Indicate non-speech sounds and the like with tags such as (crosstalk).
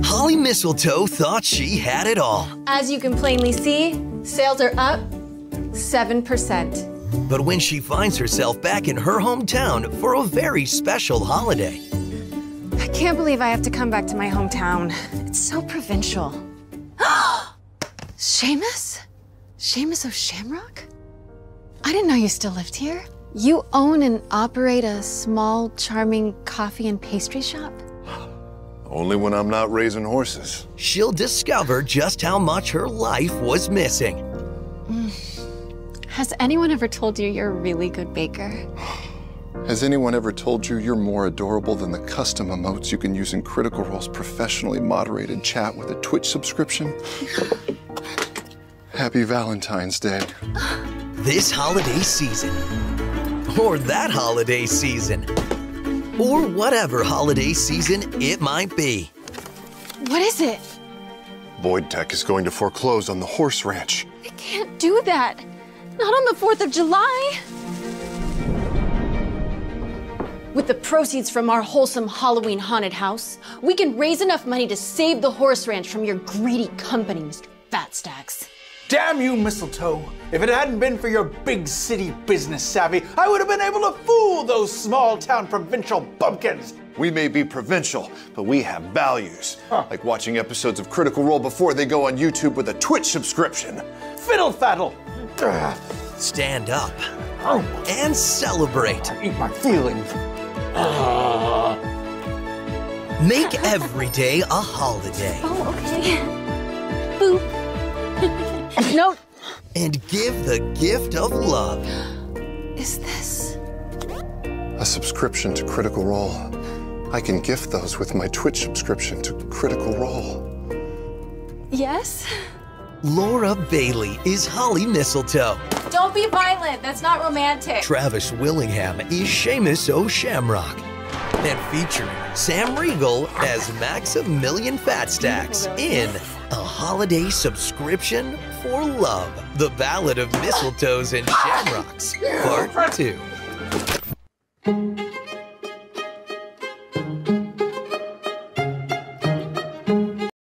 Holly Mistletoe thought she had it all. As you can plainly see, sales are up 7%. But when she finds herself back in her hometown for a very special holiday, I can't believe I have to come back to my hometown. It's so provincial. (gasps) Seamus? Seamus O'Shamrock? I didn't know you still lived here. You own and operate a small, charming coffee and pastry shop? Only when I'm not raising horses. she'll discover just how much her life was missing. Has anyone ever told you you're a really good baker? Has anyone ever told you you're more adorable than the custom emotes you can use in Critical Role's professionally moderated chat with a Twitch subscription? (laughs) Happy Valentine's Day. This holiday season, or that holiday season, or whatever holiday season it might be. What is it? Boyd Tech is going to foreclose on the horse ranch. I can't do that. Not on the 4th of July. With the proceeds from our wholesome Halloween haunted house, we can raise enough money to save the horse ranch from your greedy company, Mr. Fatstacks. Damn you, Mistletoe. If it hadn't been for your big city business savvy, I would have been able to fool those small town provincial bumpkins. We may be provincial, but we have values. Like watching episodes of Critical Role before they go on YouTube with a Twitch subscription. Fiddle faddle. Stand up oh, and celebrate. eat my feelings. Ugh. Make every day a holiday Oh, okay. Boop. (laughs) no, and give the gift of love. is this? A subscription to Critical Role. I can gift those with my Twitch subscription to Critical Role. Yes? Laura Bailey is Holly Mistletoe. Don't be violent. That's not romantic. Travis Willingham is Seamus O'Shamrock. And featuring Sam Riegel as Maximilian Fatstacks in A holiday subscription for love. The Ballad of Mistletoes and Shamrocks, Part 2.